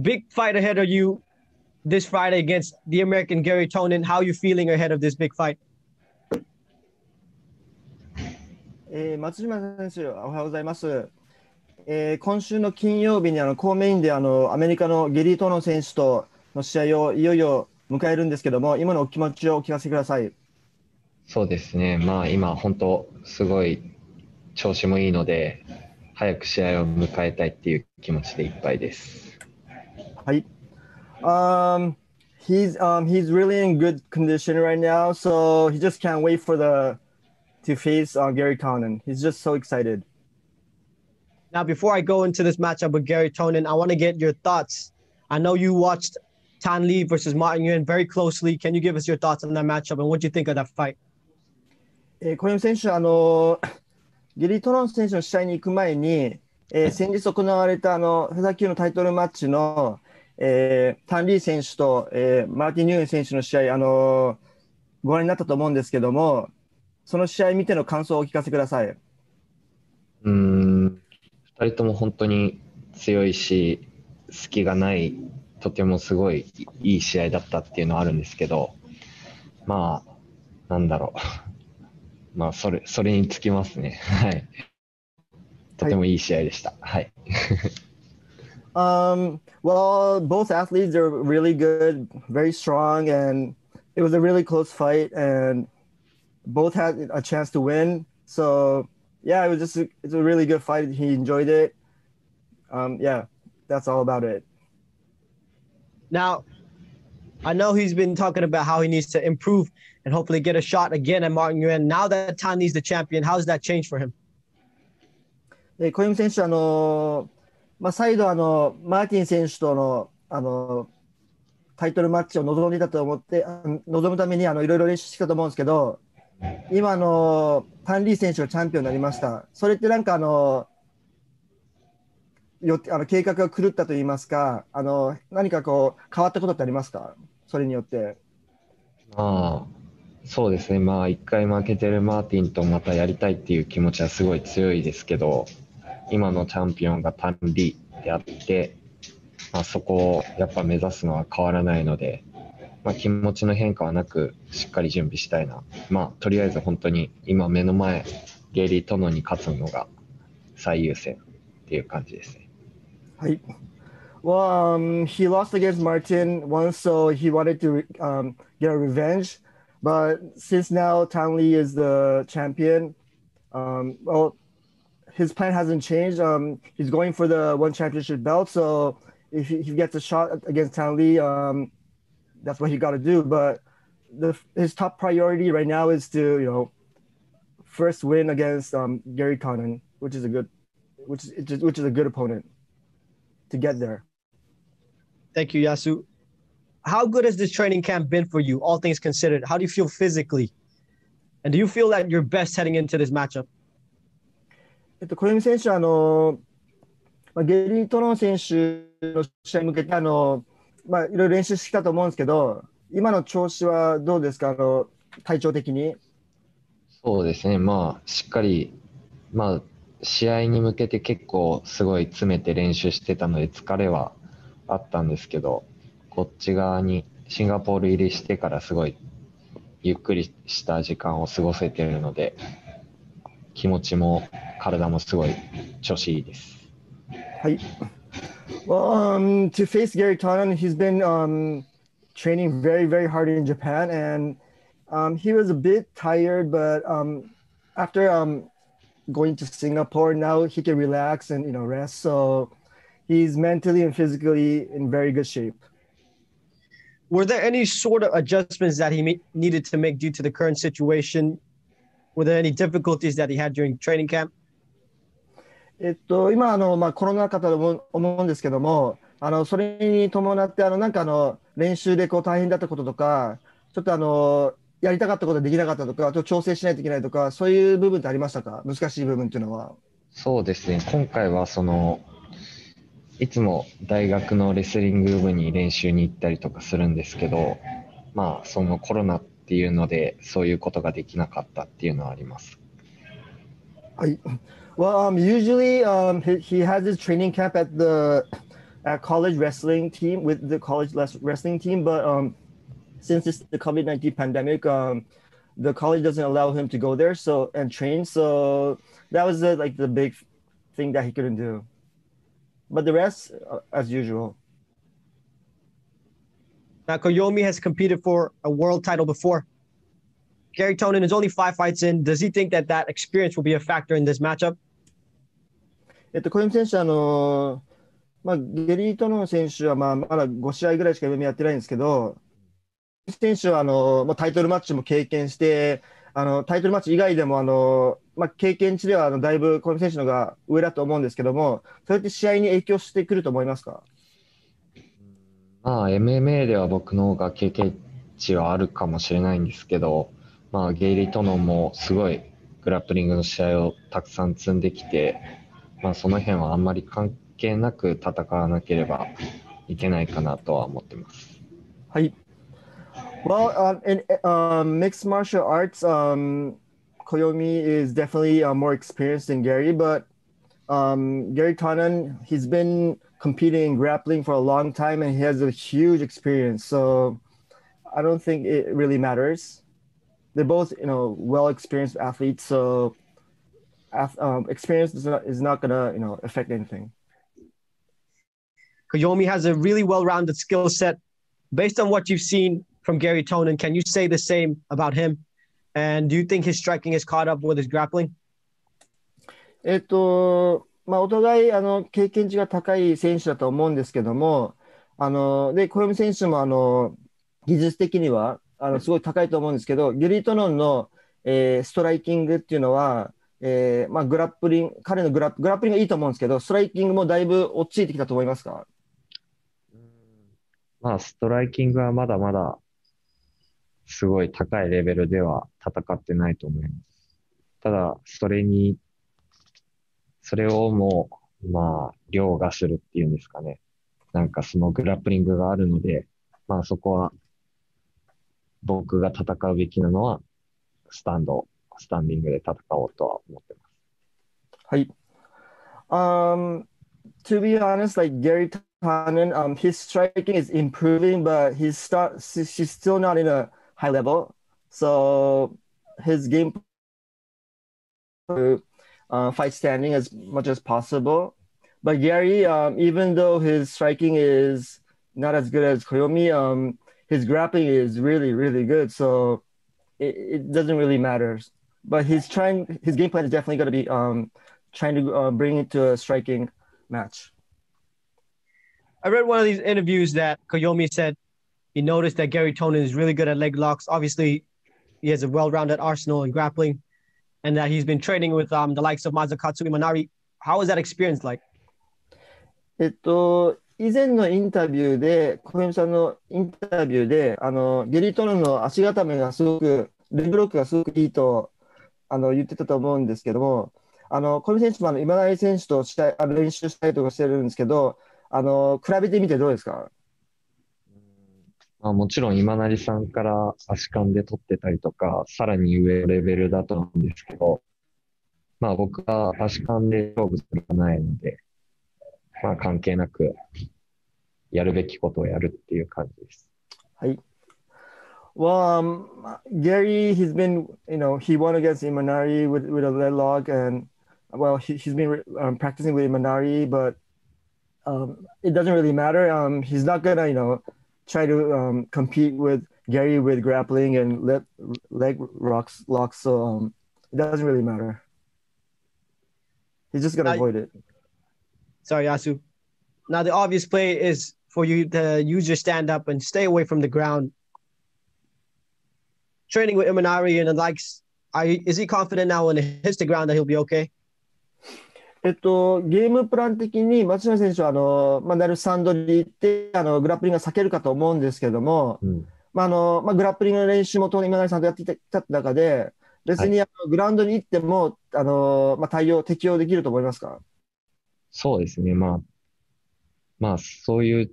big fight ahead of you this Friday against the American Gary Tonin. How are you feeling ahead of this big fight? えー、松島選手、おはようございます。えー、今週の金曜日にあのコーメインであのアメリカのゲリー・トノン選手との試合をいよいよ迎えるんですけども、今のお気持ちをお聞かせください。そうですね、まあ、今、本当、すごい調子もいいので、早く試合を迎えたいっていう気持ちでいっぱいです。はい。Um, he's um, he's really in good condition right now, so he just can't wait for the to face uh, Gary Tonin. He's just so excited. Now, before I go into this matchup with Gary Tonin, I want to get your thoughts. I know you watched Tan Lee versus Martin Yuan very closely. Can you give us your thoughts on that matchup and what do you think of that fight? えー、小山選手、あのゲリー・トロン選手の試合に行く前に、えー、先日行われたあのフェザー級のタイトルマッチの、 えー、タン・リー選手と、えー、マーティン・ニューエン選手の試合、あのご覧になったと思うんですけども、その試合見ての感想をお聞かせください。うん、2人とも本当に強いし、隙がないとてもすごいいい試合だったっていうのはあるんですけど、まあ、なんだろう。まあ、それ、それにつきますね。はい。とてもいい試合でした。はい。Um, well, both athletes are really good, very strong, and it was a really close fight, and both had a chance to win. So yeah, it was just a, it's a really good fight. He enjoyed it. Um, yeah, that's all about it. Now, I know he's been talking about how he needs to improve and hopefully get a shot again at Martin Nguyen. Now that Tandy's the champion, how does that change for him? 네, 코임 선수, まあ、再度あの、マーティン選手とのあのタイトルマッチを望んでいたと思って、望むためにあのいろいろ練習してたと思うんですけど、今の、タン・リー選手がチャンピオンになりました。それってなんかあの、よあの計画が狂ったといいますか、あの何かこう変わったことってありますか、それによって。まあ、そうですね、まあ、1回負けてるマーティンとまたやりたいっていう気持ちはすごい強いですけど、今のチャンピオンがタンリであって、まあ、そこをやっぱ目指すのは変わらないので、まあ、気持ちの変化はなく、しっかり準備したいな。まあ、とりあえず本当に今目の前、ゲイリー・トノに勝つのが最優先っていう感じですね。Hi. Well, um, he lost against Martin once, so he wanted to um, get a revenge. But since now Tan Lee is the champion, um, well, his plan hasn't changed. Um, he's going for the one championship belt. So if he, he gets a shot against Tan Lee, um, that's what he got to do. But the, his top priority right now is to, you know, first win against um, Gary Tonin, which is a good, which is which is a good opponent to get there. Thank you, Yasu. How good has this training camp been for you, all things considered? How do you feel physically? And do you feel that you're best heading into this matchup? えっと、小泉選手はあの、まあ、ゲリー・トロン選手の試合に向けてあの、まあ、いろいろ練習してきたと思うんですけど、今の調子はどうですか、あの体調的に？そうですね、まあ、しっかり、まあ、試合に向けて結構すごい詰めて練習してたので疲れはあったんですけど、こっち側にシンガポール入りしてからすごいゆっくりした時間を過ごせてるので、気持ちも体もすごい調子いいです。はい。Well, um, to face Gary Tonnen, he's been um, training very, very hard in Japan, and um, he was a bit tired, but um, after um, going to Singapore now he can relax and you know rest. So he's mentally and physically in very good shape. Were there any sort of adjustments that he needed to make due to the current situation? Were there any difficulties that he had during training camp? えっと、今あの、まあ、コロナ禍だと思うんですけども、あのそれに伴ってあのなんかあの練習でこう大変だったこととか、ちょっとあのやりたかったことができなかったとか、あと調整しないといけないとか、そういう部分ってありましたか、難しい部分っていうのは。そうですね、今回はその、いつも大学のレスリング部に練習に行ったりとかするんですけど、まあ、そのコロナっていうので、そういうことができなかったっていうのはあります。はい。Well, um, usually um, he, he has his training camp at the a college wrestling team with the college wrestling team, but um, since it's the COVID nineteen pandemic, um, the college doesn't allow him to go there so and train. So that was the, like the big thing that he couldn't do. But the rest, uh, as usual. Now, Koyomi has competed for a world title before. Gary Tonin is only five fights in. Does he think that that experience will be a factor in this matchup? えっと、小泉選手、あのまあ、ゲリー・トノン選手は、まあ、まだ5試合ぐらいしか MMA やってないんですけど、選手はあの、まあ、タイトルマッチも経験して、あのタイトルマッチ以外でもあの、まあ、経験値ではあのだいぶ小泉選手のが上だと思うんですけども、それって試合に影響してくると思いますかまあ、MMA では僕の方が経験値はあるかもしれないんですけど、まあ、ゲイリー・トノンもすごいグラップリングの試合をたくさん積んできて、まあ、その辺はあんまり関係なく戦わなければいけないかなとは思ってます。はい。Well, um, in um, mixed martial arts, um, Koyomi is definitely uh, more experienced than Gary, but um, Gary Tonnen, he's been competing in grappling for a long time and he has a huge experience. So I don't think it really matters. They're both, you know, well experienced athletes. So um, experience is not, is not gonna, you know, affect anything. Koyomi has a really well-rounded skill set. Based on what you've seen from Gary Tonin, can you say the same about him? And do you think his striking is caught up with his grappling? えっと、 まあ、お互いあの経験値が高い選手だと思うんですけども、あので小読選手もあの技術的にはあのすごい高いと思うんですけど、ゲリートノンの、えー、ストライキングっていうのは、えーまあ、グラップリング、彼のグラグラップリングがいいと思うんですけど、ストライキングもだいぶ落ち着いてきたと思いますか？まあ、ストライキングはまだまだすごい高いレベルでは戦ってないと思います。ただ、それに、それをもう、まあ、凌駕するっていうんですかね。なんかそのグラップリングがあるので、まあそこは、僕が戦うべきなのは、スタンド、スタンディングで戦おうとは思ってます。はい。Um, to be honest, like Gary Tannen, um, his striking is improving, but he's start she's still not in a high level. So his game uh, fight standing as much as possible. But Gary, um, even though his striking is not as good as Koyomi, um, his grappling is really, really good. So it, it doesn't really matter. But he's trying. His game plan is definitely going to be um, trying to uh, bring it to a striking match. I read one of these interviews that Koyomi said he noticed that Gary Tonin is really good at leg locks. Obviously, he has a well-rounded arsenal in grappling, and that he's been training with um, the likes of Mazakatsu Imanari. How was that experience like? えっと、以前のインタビューで、小山さんのインタビューで、あのゲリー・トンの足固めがすごく、レブロックがすごくいいとあの言ってたと思うんですけども、あの小山選手もあの今成選手としたあの練習したりとかしてるんですけど、あの比べてみてどうですか？まあ、もちろん今成さんから足感で取ってたりとか、さらに上レベルだと思うんですけど、まあ僕は足感で勝負するないので、まあ関係なくやるべきことをやるっていう感じです。はい。Well, um, Gary, he's been, you know, he won against Imanari with, with a lead log, and well, he, he's been um, practicing with Imanari, but um, it doesn't really matter. Um, he's not gonna, you know, try to um, compete with Gary with grappling and leg leg rocks locks. So um, it doesn't really matter. He's just gonna now, avoid it. Sorry, Yasu. Now the obvious play is for you to use your stand up and stay away from the ground. Training with Imanari and the likes, are, is he confident now when it hits the ground that he'll be okay? えっと、ゲームプラン的に松島選手はあの、まあ、なるサンドに行ってあのグラップリングが避けるかと思うんですけども、うん、まああのまあ、グラップリングの練習も当然今成さんとやっていた中で別にあの、グラウンドに行ってもあの、まあ、対応適用できると思いますか？そうですね、まあ、まあそういう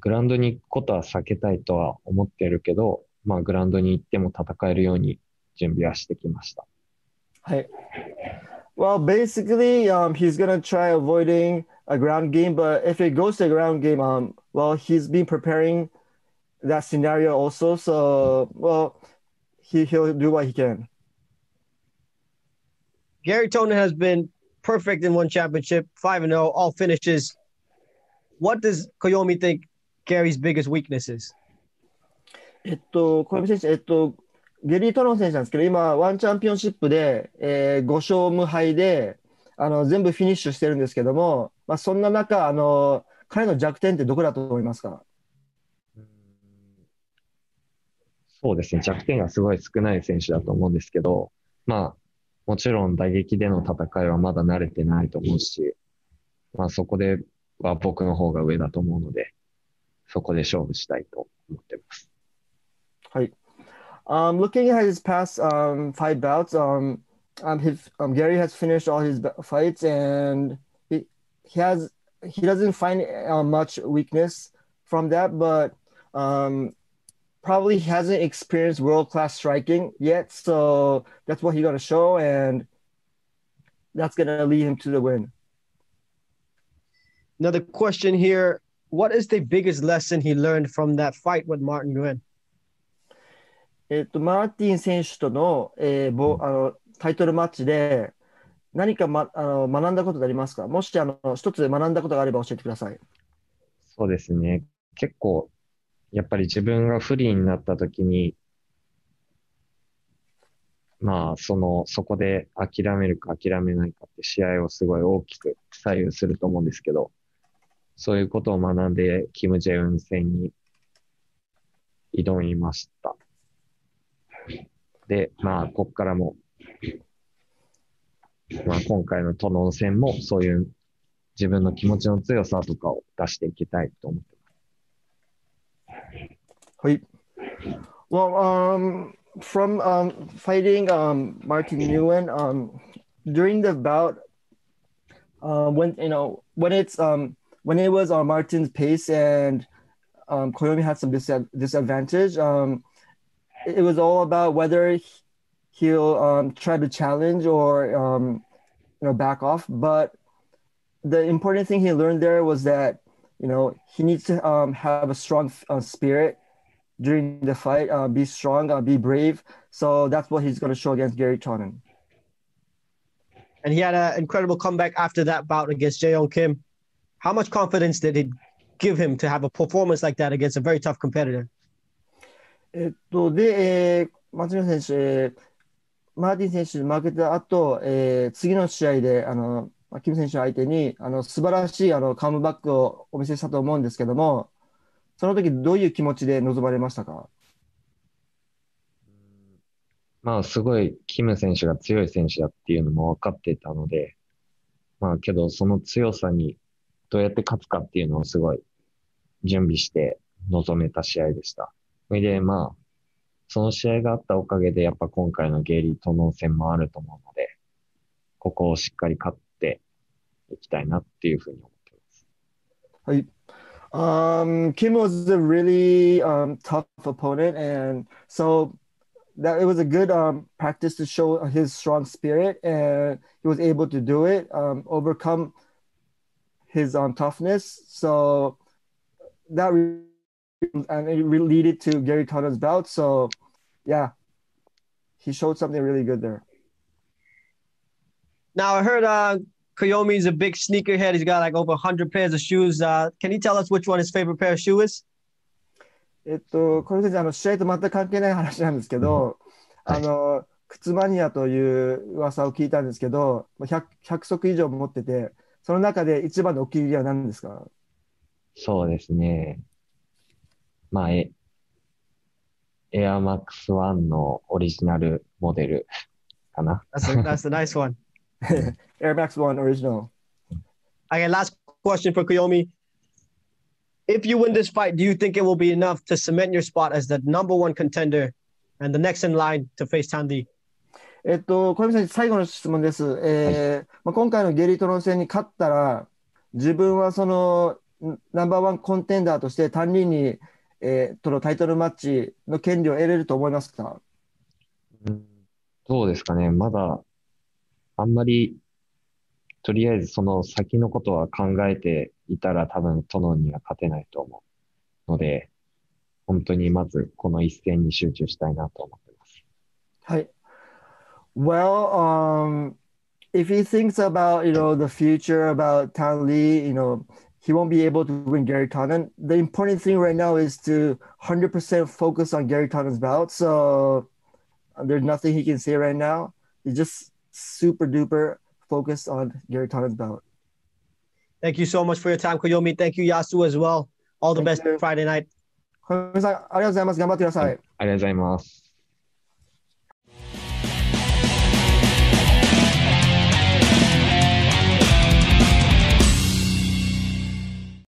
グラウンドに行くことは避けたいとは思ってるけど、まあ、グラウンドに行っても戦えるように準備はしてきました。はい。Well, basically, um, he's gonna try avoiding a ground game, but if it goes to a ground game, um, well, he's been preparing that scenario also. So, well, he he'll do what he can. Gary Tonin has been perfect in one championship, 5 and 0, all finishes. What does Koyomi think Gary's biggest weakness is? えっと、小山選手、えっと、 ゲリー・トロン選手なんですけど、今、ワンチャンピオンシップで、えー5勝無敗で、あの、全部フィニッシュしてるんですけども、まあ、そんな中、あの、彼の弱点ってどこだと思いますか？そうですね、弱点がすごい少ない選手だと思うんですけど、まあ、もちろん打撃での戦いはまだ慣れてないと思うし、まあそこでは僕の方が上だと思うので、そこで勝負したいと思ってます。はい。Um, looking at his past um, five bouts, um, um, his, um, Gary has finished all his fights, and he, he has he doesn't find uh, much weakness from that, but um, probably hasn't experienced world class striking yet. So that's what he's gonna show, and that's gonna lead him to the win. Another question here. What is the biggest lesson he learned from that fight with Martin Nguyen? えっと、マーティン選手との,、えーぼあのタイトルマッチで何か、ま、あの学んだことってありますか？もしあの一つ学んだことがあれば教えてください。そうですね。結構、やっぱり自分が不利になった時に、まあ、その、そこで諦めるか諦めないかって試合をすごい大きく左右すると思うんですけど、そういうことを学んで、キム・ジェウン戦に挑みました。で、まあ、こっからも、まあ、今回のトノン戦もそういう自分の気持ちの強さとかを出していきたいと思ってますはい。Well, um, from um, fighting um, Martin Nguyen, um, during the bout, uh, when you know when it's um, when it was on uh, Martin's pace and um, Koyomi had some dis- disadvantage, um, it, was all about whether he- he'll um, try to challenge or um, you know back off. But the important thing he learned there was that you know he needs to um, have a strong uh, spirit during the fight, uh, be strong, uh, be brave. So that's what he's going to show against Gary Tonin. And he had an incredible comeback after that bout against Jaeyoung Kim. How much confidence did it give him to have a performance like that against a very tough competitor? えっと、で、えー松村選手、えーマーティン選手に負けた後、えー次の試合で、あの、キム選手相手に、あの、素晴らしい、あの、カムバックをお見せしたと思うんですけども、その時どういう気持ちで臨まれましたか？まあ、すごい、キム選手が強い選手だっていうのも分かってたので、まあ、けど、その強さにどうやって勝つかっていうのをすごい準備して臨めた試合でした。それで、まあ、その試合があったおかげで、やっぱ今回のゲイリー・トノン戦もあると思うので、ここをしっかり勝っていきたいなっていうふうに思ってます。はい。Um, Kim was a really um, tough opponent, and so that it was a good um, practice to show his strong spirit, and he was able to do it, um, overcome his um, toughness. So that re- and it really led to Gary Tonin's bout. So yeah, he showed something really good there. Now I heard uh Koyomi's a big sneakerhead. He's got like over 100 pairs of shoes. Uh, can you tell us which one his favorite pair of shoe is? えっと、これ先生、あの試合と全く関係ない話なんですけど、はいあの靴マニアという噂を聞いたんですけど、100, 100足以上持ってて、その中で一番のお気に入りは何ですかそうですね。まあ、え、エアマックス1のオリジナルモデルかな。That's a, that's a nice one. Air Max 1 Original。Okay, last question for Koyomi. If you win this fight, do you think it will be enough to cement your spot as the number one contender and the next in line to face Tandy? えっと、小山さん、最後の質問です。えーまあ、今回のゲリートロン戦に勝ったら、自分はそのんナンバーワンコンテンダーとして、単人に、えーとのタイトルマッチの権利を得れると思いますか？うんどうですかね。まだ、あんまりとりあえずその先のことは考えていたら多分トノンには勝てないと思うので、本当にまずこの一戦に集中したいなと思ってます。はい。Well, um, if he thinks about, you know, the future about Tan Lee, you know, he won't be able to win Gary Tonnen. The important thing right now is to 100% focus on Gary Tonnen's bout. So uh, there's nothing he can say right now. He's just super duper focused on Gary Tonnen's bout. Thank you so much for your time, Koyomi. Thank you, Yasu, as well. All the Thank best you. Friday night. 小山さん、ありがとうございます。頑張ってください。ありがとうございます。